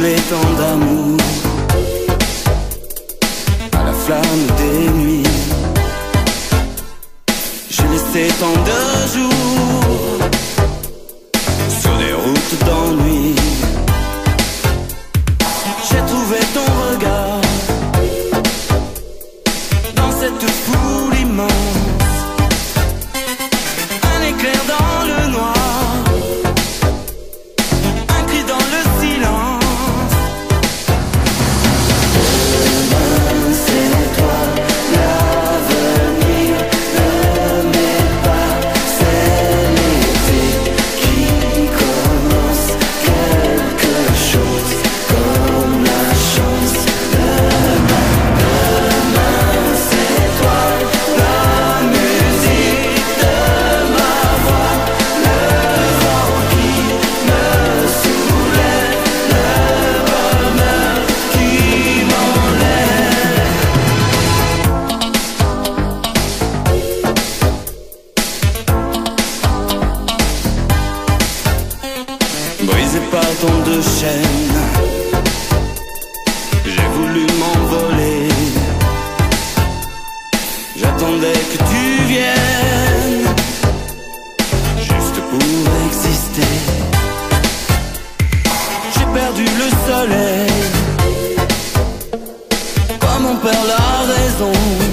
les temps d'amour, à la flamme des nuits, je laissais tant de jours. J'ai voulu m'envoler. J'attendais que tu viennes, juste pour exister. J'ai perdu le soleil, comme on perd la raison.